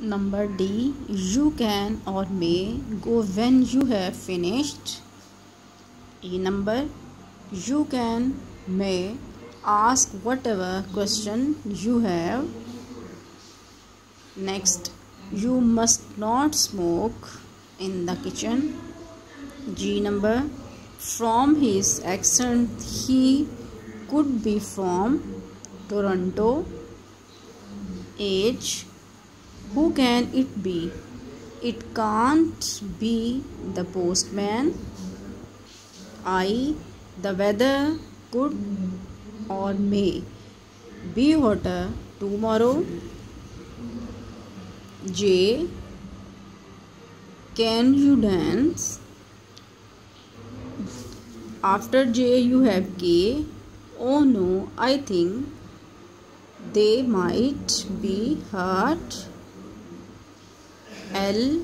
Number D. You can or may go when you have finished. E number. You can, may ask whatever question you have. Next. You must not smoke in the kitchen. G number. From his accent, he could be from Toronto. Age who can it be? It can't be the postman. I. The weather could or may be hotter tomorrow. J. Can you dance? After J, you have K. Oh no, I think they might be hurt. L.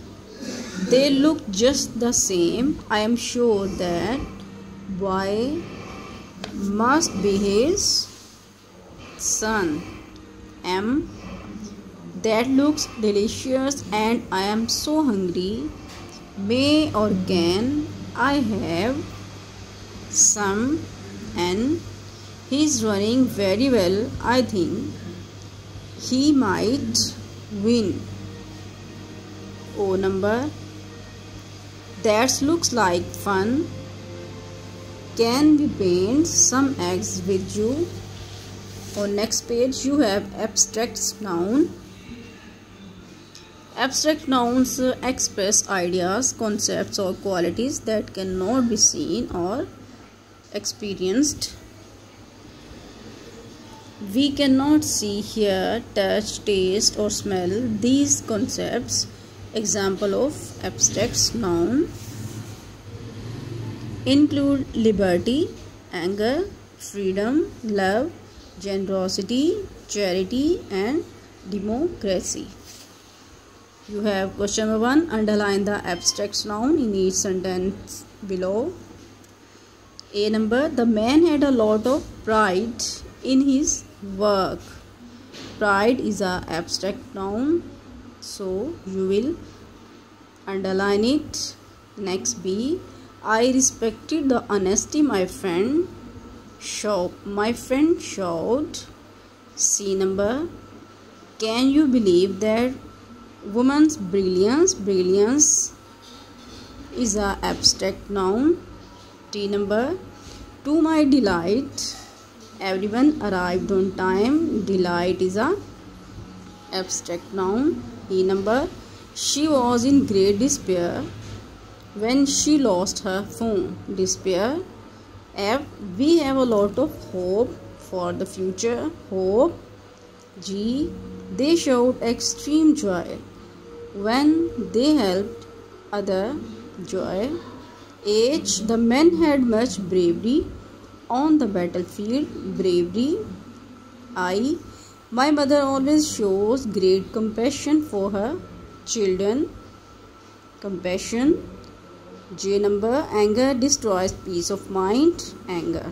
They look just the same. I am sure that Y must be his son. M. That looks delicious and I am so hungry. May or can I have some? N. He is running very well. I think he might win. O number. That looks like fun. Can we paint some eggs with you? On next page you have abstract noun. Abstract nouns express ideas, concepts or qualities that cannot be seen or experienced. We cannot see, hear, touch, taste or smell these concepts Example of abstract noun include liberty, anger, freedom, love, generosity, charity and democracy. You have question number 1. Underline the abstract noun in each sentence below. A number. The man had a lot of pride in his work. Pride is a abstract noun so you will underline it. Next b. I respected the honesty my friend show my friend showed. C number. Can you believe that woman's brilliance brilliance is a abstract noun? T number. To my delight everyone arrived on time. Delight is a abstract noun E number. She was in great despair when she lost her phone. Despair. F. We have a lot of hope for the future. Hope. G. They showed extreme joy when they helped other joy. H. The men had much bravery on the battlefield. Bravery. I. My mother always shows great compassion for her children. Compassion. J number anger destroys peace of mind. Anger.